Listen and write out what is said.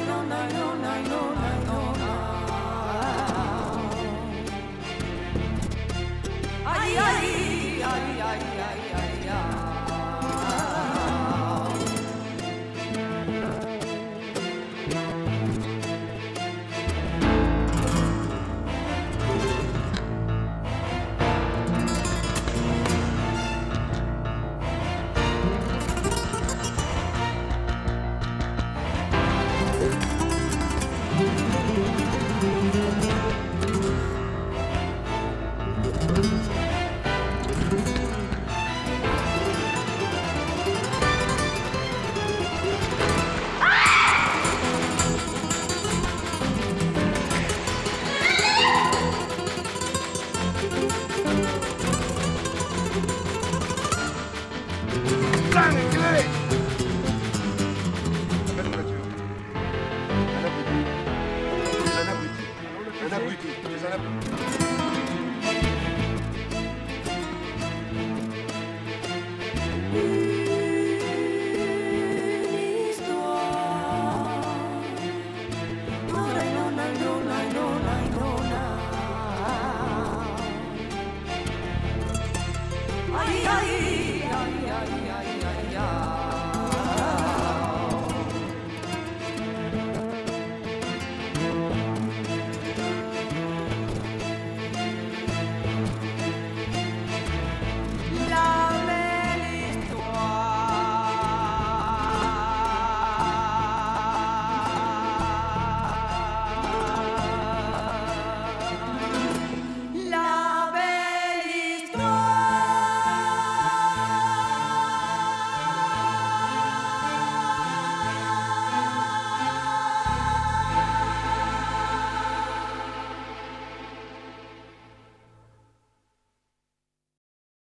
nine, oh nine, oh nine, oh nine. coisa, né?